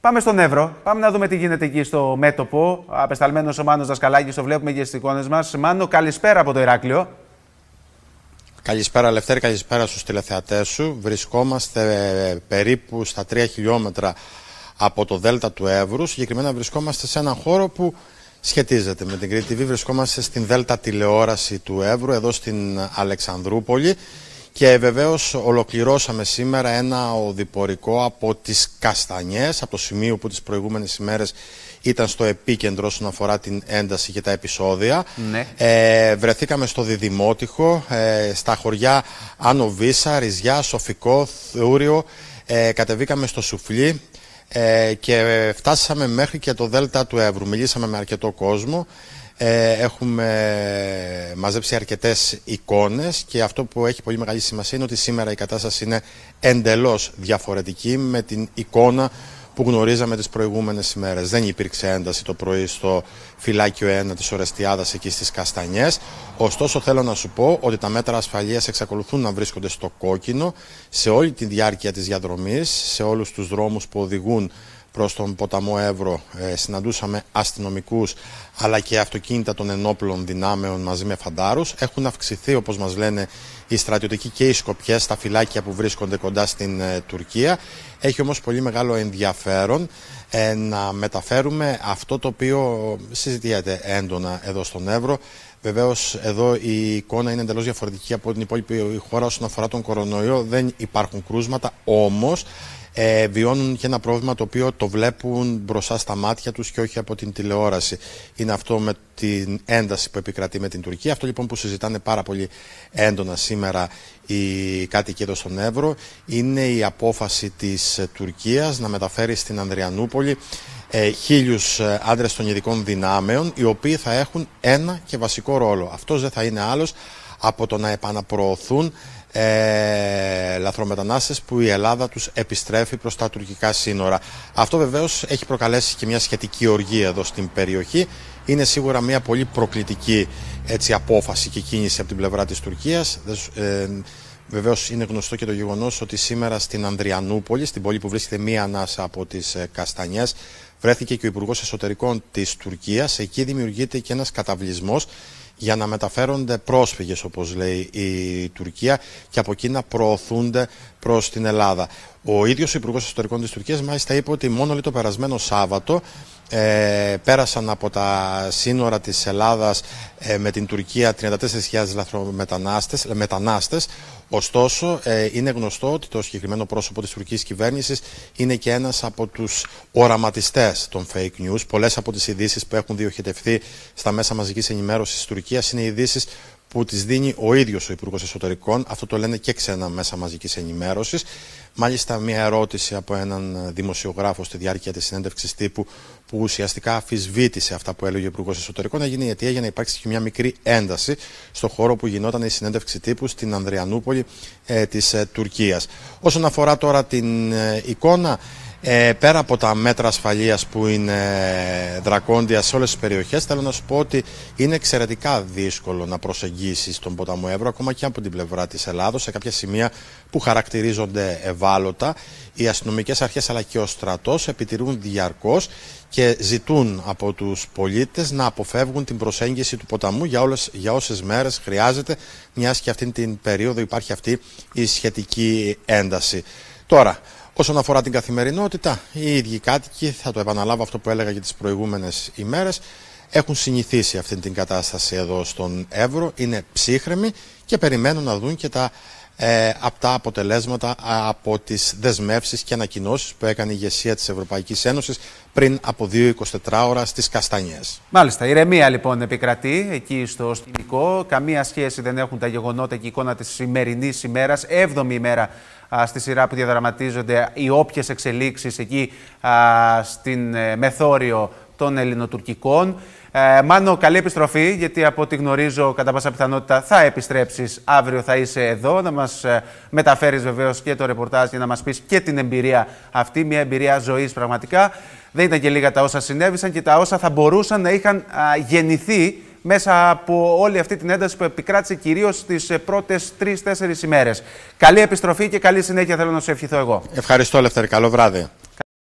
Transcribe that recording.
Πάμε στον Εύρο. Πάμε να δούμε τι γίνεται εκεί στο μέτωπο. Απεσταλμένος ο Μάνος Δασκαλάκης, το βλέπουμε και στις εικόνες μας. Μάνο, καλησπέρα από το Ηράκλειο. Καλησπέρα Λευτέρη, καλησπέρα στους τηλεθεατές σου. Βρισκόμαστε ε, περίπου στα 3 χιλιόμετρα από το Δέλτα του Εύρου. Συγκεκριμένα βρισκόμαστε σε έναν χώρο που σχετίζεται με την Κρήτη TV. Βρισκόμαστε στην Δέλτα τηλεόραση του Εύρου, εδώ στην Αλεξανδρούπολη. Και βεβαίως ολοκληρώσαμε σήμερα ένα οδηπορικό από τις Καστανιές, από το σημείο που τις προηγούμενες ημέρες ήταν στο επίκεντρο όσον αφορά την ένταση και τα επεισόδια. Ναι. Ε, βρεθήκαμε στο Διδημότυχο, ε, στα χωριά Άνω Βίσα, Ριζιά, Σοφικό, Θούριο, ε, κατεβήκαμε στο Σουφλί ε, και φτάσαμε μέχρι και το Δέλτα του Εύρου. Μιλήσαμε με αρκετό κόσμο. Ε, έχουμε μαζέψει αρκετές εικόνες και αυτό που έχει πολύ μεγάλη σημασία είναι ότι σήμερα η κατάσταση είναι εντελώς διαφορετική με την εικόνα που γνωρίζαμε τις προηγούμενες ημέρες. Δεν υπήρξε ένταση το πρωί στο φυλάκιο 1 της Ορεστιάδας εκεί στις Καστανιές. Ωστόσο θέλω να σου πω ότι τα μέτρα ασφαλείας εξακολουθούν να βρίσκονται στο κόκκινο σε όλη τη διάρκεια της διαδρομής, σε όλους τους δρόμους που οδηγούν προς τον ποταμό Εύρο ε, συναντούσαμε αστυνομικούς αλλά και αυτοκίνητα των ενόπλων δυνάμεων μαζί με φαντάρους. Έχουν αυξηθεί όπως μας λένε οι στρατιωτικοί και οι σκοπιές στα φυλάκια που βρίσκονται κοντά στην ε, Τουρκία. Έχει όμως πολύ μεγάλο ενδιαφέρον ε, να μεταφέρουμε αυτό το οποίο συζητιέται έντονα εδώ στον Εύρο. Βεβαίως, εδώ η εικόνα είναι εντελώς διαφορετική από την υπόλοιπη χώρα όσον αφορά τον κορονοϊό. Δεν υπάρχουν κρούσματα, όμως ε, βιώνουν και ένα πρόβλημα το οποίο το βλέπουν μπροστά στα μάτια τους και όχι από την τηλεόραση. Είναι αυτό με την ένταση που επικρατεί με την Τουρκία. Αυτό λοιπόν που συζητάνε πάρα πολύ έντονα σήμερα οι κάτοικοι εδώ στον Εύρο είναι η απόφαση της Τουρκίας να μεταφέρει στην Ανδριανούπολη ε, χίλιους ε, άντρες των ειδικών δυνάμεων οι οποίοι θα έχουν ένα και βασικό ρόλο. Αυτός δεν θα είναι άλλος από το να επαναπροωθούν ε, λαθρομετανάστες που η Ελλάδα τους επιστρέφει προς τα τουρκικά σύνορα. Αυτό βεβαίως έχει προκαλέσει και μια σχετική οργή εδώ στην περιοχή. Είναι σίγουρα μια πολύ προκλητική έτσι, απόφαση και κίνηση από την πλευρά της Τουρκίας. Ε, Βεβαίως είναι γνωστό και το γεγονός ότι σήμερα στην Ανδριανούπολη, στην πόλη που βρίσκεται μία ανάσα από τις ε, Καστανιές, βρέθηκε και ο Υπουργός Εσωτερικών της Τουρκίας. Εκεί δημιουργείται και ένας καταβλισμός για να μεταφέρονται πρόσφυγες όπως λέει η Τουρκία και από εκεί να προωθούνται προς την Ελλάδα. Ο ίδιος ο Υπουργός Ιστορικών της Τουρκίας μάλιστα είπε ότι μόνο λέει το περασμένο Σάββατο ε, πέρασαν από τα σύνορα της Ελλάδας ε, με την Τουρκία 34.000 λαθρομετανάστες, μετανάστες. Ωστόσο, ε, είναι γνωστό ότι το συγκεκριμένο πρόσωπο της τουρκικής κυβέρνησης είναι και ένας από τους οραματιστές των fake news. Πολλές από τις ειδήσεις που έχουν διοχετευθεί στα μέσα μαζικής ενημέρωσης της Τουρκίας είναι ειδήσεις που τις δίνει ο ίδιος ο Υπουργός Εσωτερικών. Αυτό το λένε και ξένα μέσα μαζικής ενημέρωσης. Μάλιστα, μια ερώτηση από έναν δημοσιογράφο στη διάρκεια της συνέντευξης τύπου που ουσιαστικά αφισβήτησε αυτά που έλεγε ο Υπουργός Εσωτερικών έγινε η αιτία για να υπάρξει και μια μικρή ένταση στο χώρο που γινόταν η συνέντευξη τύπου στην Ανδριανούπολη ε, της ε, Τουρκίας. Όσον αφορά τώρα την ε, εικόνα, ε, πέρα από τα μέτρα ασφαλείας που είναι δρακόντια σε όλες τις περιοχές θέλω να σου πω ότι είναι εξαιρετικά δύσκολο να προσεγγίσεις τον ποταμό Εύρο ακόμα και από την πλευρά της Ελλάδος σε κάποια σημεία που χαρακτηρίζονται ευάλωτα οι αστυνομικές αρχές αλλά και ο στρατός επιτηρούν διαρκώς και ζητούν από τους πολίτες να αποφεύγουν την προσέγγιση του ποταμού για, όλες, για όσες μέρες χρειάζεται μιας και αυτή την περίοδο υπάρχει αυτή η σχετική ένταση. Τώρα, Όσον αφορά την καθημερινότητα, οι ίδιοι κάτοικοι, θα το επαναλάβω αυτό που έλεγα και τις προηγούμενες ημέρες, έχουν συνηθίσει αυτή την κατάσταση εδώ στον Εύρο, είναι ψύχρεμοι και περιμένουν να δουν και τα ε, απτά αποτελέσματα από τις δεσμεύσεις και ανακοινώσεις που έκανε η ηγεσία της Ευρωπαϊκής Ένωσης πριν από 2-24 ώρα στις Καστανιές. Μάλιστα, ηρεμία λοιπόν επικρατεί εκεί στο σκηνικό. Καμία σχέση δεν έχουν τα γεγονότα και η εικόνα της σημερινής ημέρας, 7η ημέρα στη σειρά που διαδραματίζονται οι όποιες εξελίξεις εκεί στην ε, μεθόριο των ελληνοτουρκικών. Ε, Μάνο, καλή επιστροφή, γιατί από ό,τι γνωρίζω, κατά πάσα πιθανότητα θα επιστρέψεις αύριο, θα είσαι εδώ, να μας ε, μεταφέρεις βεβαίως και το ρεπορτάζ για να μας πεις και την εμπειρία αυτή, μια εμπειρία ζωής πραγματικά. Δεν ήταν και λίγα τα όσα συνέβησαν και τα όσα θα μπορούσαν να είχαν γεννηθεί μέσα από όλη αυτή την ένταση που επικράτησε κυρίως στις ε, πρώτες τρει-τέσσερι ημέρες. Καλή επιστροφή και καλή συνέχεια θέλω να σου ευχηθώ εγώ. Ευχαριστώ, Λευτέρη. Καλό βράδυ.